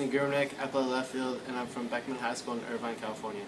I'm Gurnick, I play left field, and I'm from Beckman High School in Irvine, California.